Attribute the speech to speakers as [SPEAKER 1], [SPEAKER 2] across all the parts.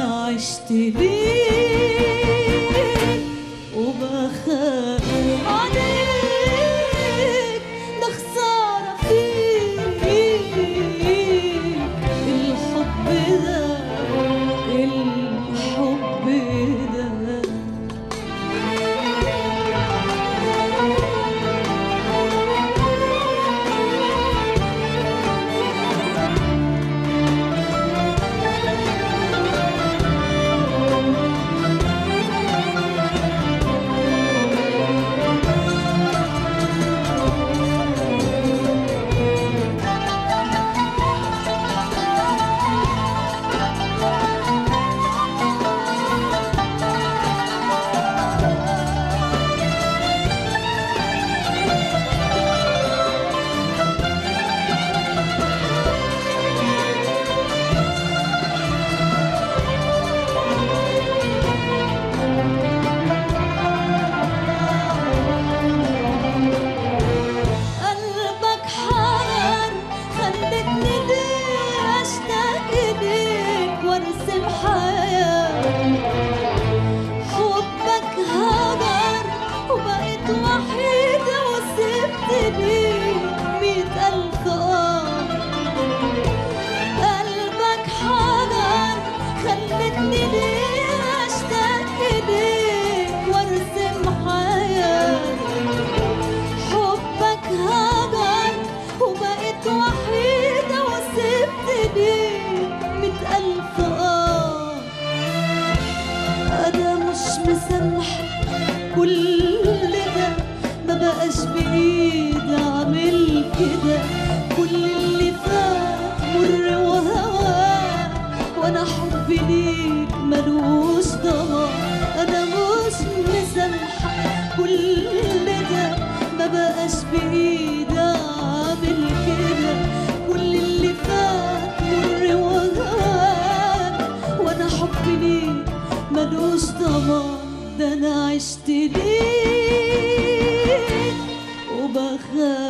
[SPEAKER 1] ده أنا وحيدة وسبتني مية ألف بقاش بإيدي أعمل كده. كل اللي فات مر وهواه وأنا حبي ليك ملوش ضمان أنا مش مسامحة كل ده ما بقاش بإيدي أعمل كده. كل اللي فات مر وهواه وأنا حبي ليك ملوش ضمان ده أنا عشت ليك وبخاف عليك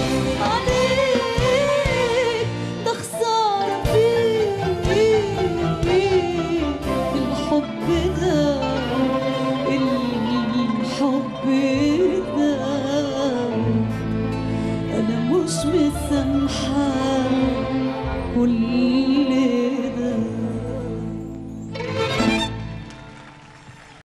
[SPEAKER 1] سمحان كل